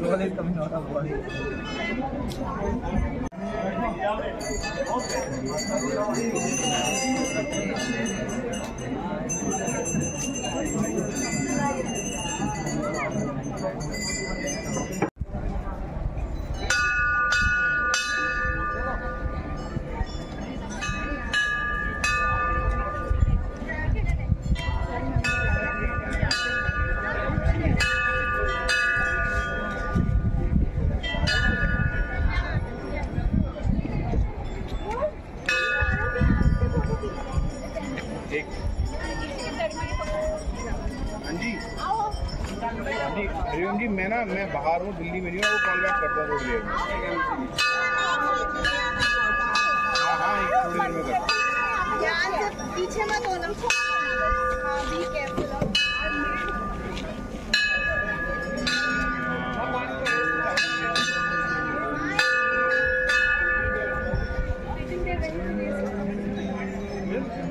हाँ हाँ जी हरिओम जी मैं ना मैं बाहर हूँ दिल्ली में नहीं हूँ वो कॉल बैक करता हूँ हाँ, हाँ, थोड़ी देर में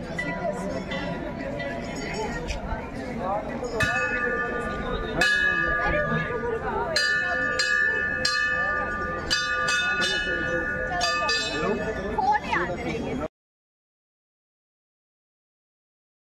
हाँ।